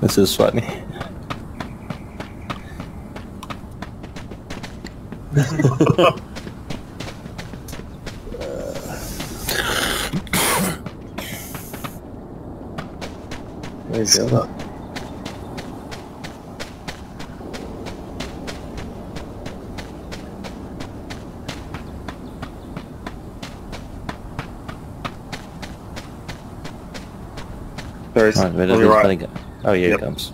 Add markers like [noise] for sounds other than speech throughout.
This is funny. Where's the other? There's Alright, where on does your this right. Go? Oh, here Yep. he comes.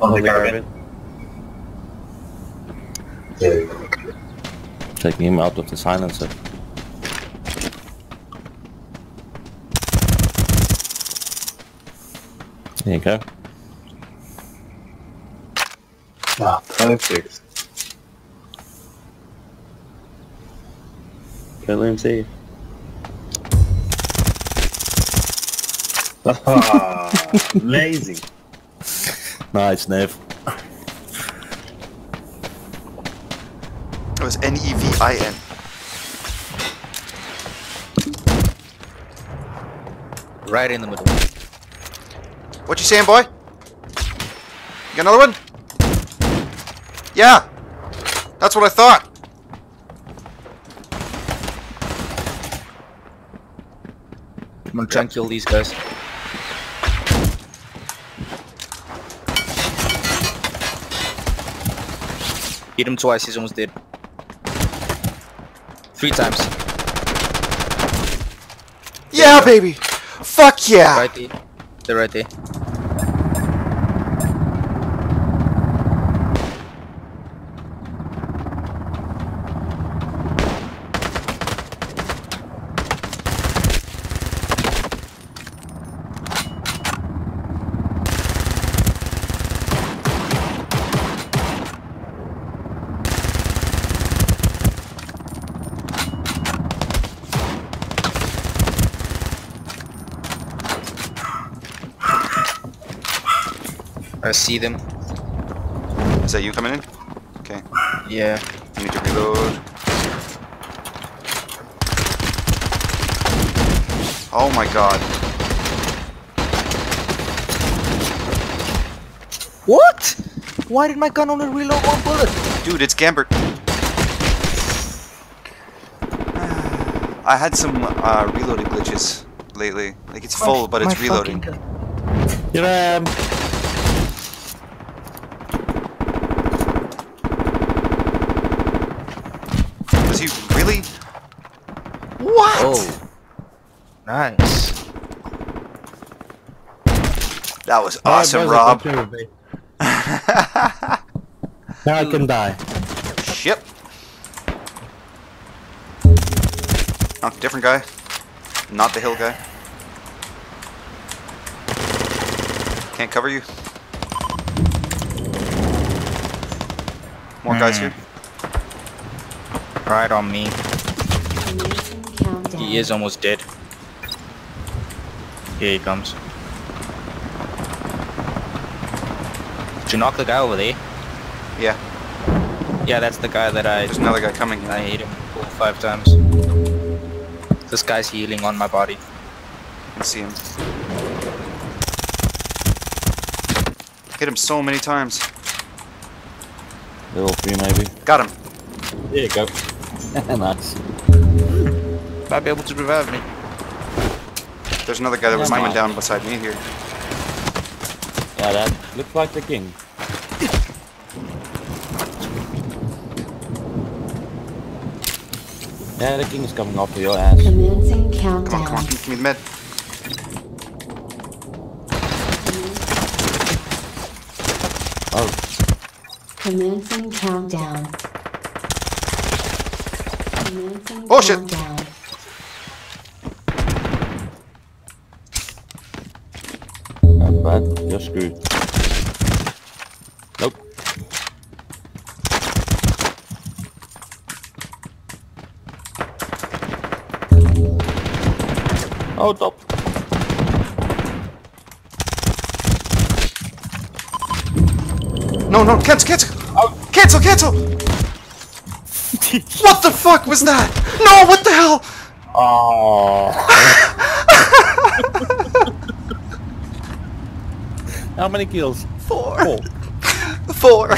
On the caravan. Taking him out of the silencer. There you go. Ah, perfect. Don't let him see you. Ah, [laughs] amazing. Nice, Nev. It was N E V I N. Right in the middle. What you saying, boy? You got another one? Yeah. That's what I thought. I'm gonna try and kill these guys. Hit him twice, he's almost dead. Three times. Yeah, baby. Fuck yeah. Right there. They're right there. I see them. Is that you coming in? Okay. Yeah. I need to reload. Oh my god. What? Why did my gun only reload one bullet? Dude, it's Gambert. [sighs] I had some uh, reloading glitches lately. Like it's full, but it's My reloading. fucking gun. Here I am. Was he really? What? Oh. Nice. That was awesome, boys, Rob. I got you, Now I can die. Ship. Oh, different guy. Not the hill guy. Can't cover you. More guys Hmm. here. Right on me. He is almost dead. Here he comes. Did you knock the guy over there? Yeah, Yeah, that's the guy that I there's another guy coming. I hit him four or five times. This guy's healing on my body. I can see him. Hit him so many times. Level 3 maybe. Got him. There you go. [laughs] nice. Might be able to revive me. There's another guy that was Yeah, coming man. down beside me here. Yeah, that looks like the king. Yeah, the king is coming off of your ass. Commencing Come on, come on, countdown. give me the med. Oh, Commencing countdown. Commencing Oh, shit. countdown. Not bad. You're screwed. Nope. Oh, top. No, no, cancel, cancel! Oh. Cancel, cancel! what the fuck was that? No, what the hell? Oh. How many kills? Four. Four. Four.